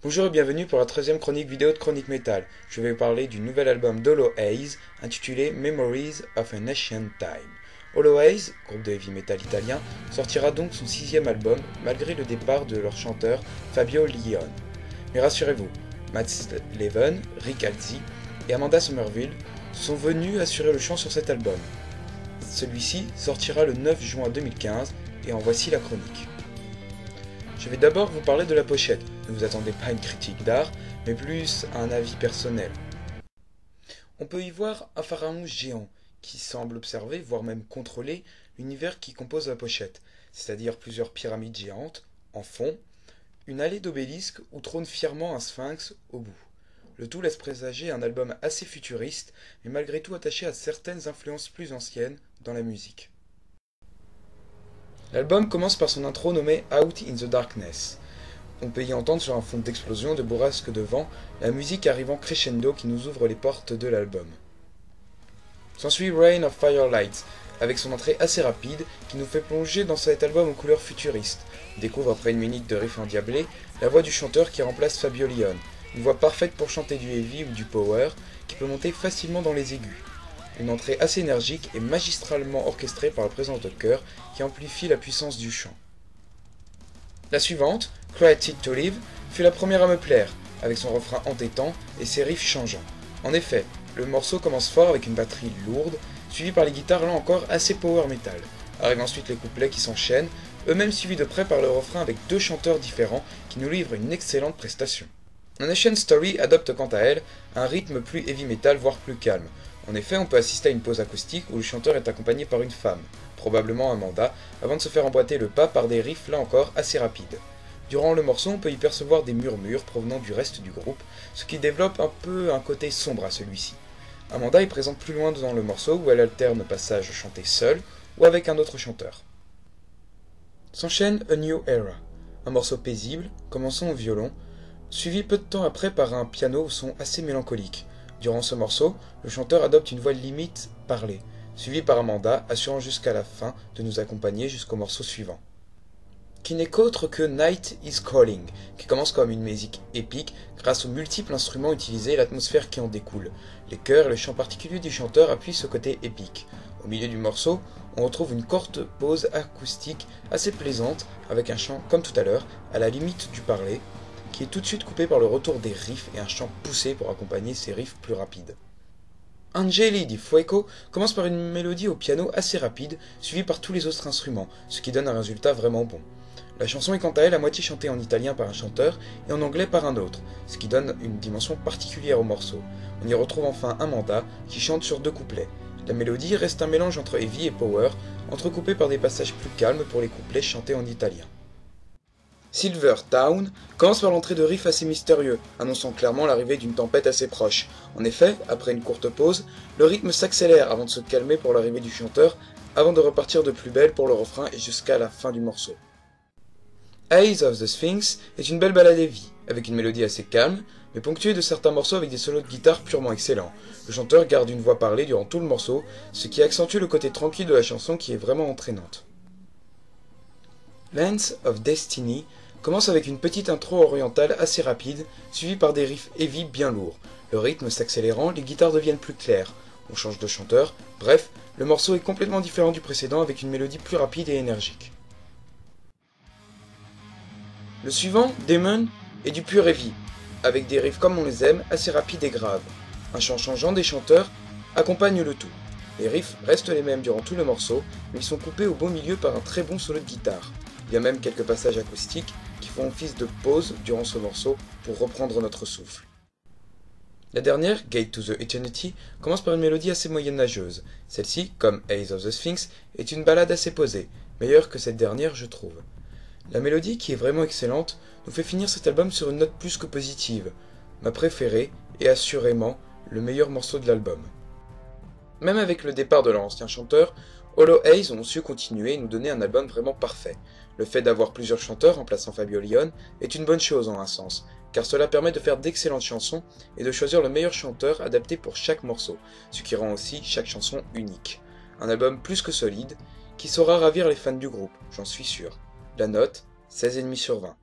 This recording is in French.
Bonjour et bienvenue pour la 13e chronique vidéo de Chronique Metal. Je vais vous parler du nouvel album d'Hollow Haze intitulé Memories of an Ancient Time. Hollow Haze, groupe de heavy metal italien, sortira donc son sixième album malgré le départ de leur chanteur Fabio Lione. Mais rassurez-vous, Matt Leven, Rick Alzi et Amanda Somerville sont venus assurer le chant sur cet album. Celui-ci sortira le 9 juin 2015 et en voici la chronique. Je vais d'abord vous parler de la pochette. Ne vous attendez pas à une critique d'art, mais plus à un avis personnel. On peut y voir un pharaon géant qui semble observer, voire même contrôler, l'univers qui compose la pochette, c'est-à-dire plusieurs pyramides géantes, en fond, une allée d'obélisques où trône fièrement un sphinx au bout. Le tout laisse présager un album assez futuriste, mais malgré tout attaché à certaines influences plus anciennes dans la musique. L'album commence par son intro nommé Out in the Darkness. On peut y entendre sur un fond d'explosion, de bourrasque de vent, la musique arrivant crescendo qui nous ouvre les portes de l'album. S'ensuit Rain of Firelight, avec son entrée assez rapide qui nous fait plonger dans cet album aux couleurs futuristes. Découvre après une minute de riff endiablé la voix du chanteur qui remplace Fabio Lione, une voix parfaite pour chanter du heavy ou du power qui peut monter facilement dans les aigus. Une entrée assez énergique et magistralement orchestrée par la présence de chœur qui amplifie la puissance du chant. La suivante, Created to Live, fut la première à me plaire, avec son refrain entêtant et ses riffs changeants. En effet, le morceau commence fort avec une batterie lourde, suivie par les guitares là encore assez power metal. Arrivent ensuite les couplets qui s'enchaînent, eux-mêmes suivis de près par le refrain avec deux chanteurs différents qui nous livrent une excellente prestation. Nation Story adopte quant à elle un rythme plus heavy metal voire plus calme, en effet, on peut assister à une pause acoustique où le chanteur est accompagné par une femme, probablement Amanda, avant de se faire emboîter le pas par des riffs là encore assez rapides. Durant le morceau, on peut y percevoir des murmures provenant du reste du groupe, ce qui développe un peu un côté sombre à celui-ci. Amanda est présente plus loin dans le morceau où elle alterne passage chanté seul ou avec un autre chanteur. S'enchaîne A New Era, un morceau paisible, commençant au violon, suivi peu de temps après par un piano au son assez mélancolique. Durant ce morceau, le chanteur adopte une voix limite parlée, suivie par Amanda, assurant jusqu'à la fin de nous accompagner jusqu'au morceau suivant. Qui n'est qu'autre que Night is Calling, qui commence comme une musique épique grâce aux multiples instruments utilisés et l'atmosphère qui en découle. Les chœurs et le chant particulier du chanteur appuient ce côté épique. Au milieu du morceau, on retrouve une courte pause acoustique assez plaisante avec un chant, comme tout à l'heure, à la limite du parler, qui est tout de suite coupé par le retour des riffs et un chant poussé pour accompagner ces riffs plus rapides. Angeli di Fuego commence par une mélodie au piano assez rapide, suivie par tous les autres instruments, ce qui donne un résultat vraiment bon. La chanson est quant à elle à moitié chantée en italien par un chanteur et en anglais par un autre, ce qui donne une dimension particulière au morceau. On y retrouve enfin Amanda qui chante sur deux couplets. La mélodie reste un mélange entre heavy et power, entrecoupé par des passages plus calmes pour les couplets chantés en italien. Silver Town commence par l'entrée de riffs assez mystérieux, annonçant clairement l'arrivée d'une tempête assez proche. En effet, après une courte pause, le rythme s'accélère avant de se calmer pour l'arrivée du chanteur, avant de repartir de plus belle pour le refrain et jusqu'à la fin du morceau. Eyes of the Sphinx est une belle balade heavy, avec une mélodie assez calme, mais ponctuée de certains morceaux avec des solos de guitare purement excellents. Le chanteur garde une voix parlée durant tout le morceau, ce qui accentue le côté tranquille de la chanson qui est vraiment entraînante. Lance of Destiny commence avec une petite intro orientale assez rapide, suivie par des riffs heavy bien lourds. Le rythme s'accélérant, les guitares deviennent plus claires. On change de chanteur, bref, le morceau est complètement différent du précédent avec une mélodie plus rapide et énergique. Le suivant, Demon, est du pur heavy, avec des riffs comme on les aime, assez rapides et graves. Un chant changeant des chanteurs accompagne le tout. Les riffs restent les mêmes durant tout le morceau, mais ils sont coupés au beau milieu par un très bon solo de guitare. Il y a même quelques passages acoustiques qui font office de pause durant ce morceau pour reprendre notre souffle. La dernière, Gate to the Eternity, commence par une mélodie assez moyenâgeuse. Celle-ci, comme Ace of the Sphinx, est une ballade assez posée, meilleure que cette dernière je trouve. La mélodie, qui est vraiment excellente, nous fait finir cet album sur une note plus que positive, ma préférée et assurément le meilleur morceau de l'album. Même avec le départ de l'ancien chanteur, Hollow Haze ont su continuer et nous donner un album vraiment parfait. Le fait d'avoir plusieurs chanteurs remplaçant Fabio Lione est une bonne chose en un sens, car cela permet de faire d'excellentes chansons et de choisir le meilleur chanteur adapté pour chaque morceau, ce qui rend aussi chaque chanson unique. Un album plus que solide, qui saura ravir les fans du groupe, j'en suis sûr. La note, 16,5 sur 20.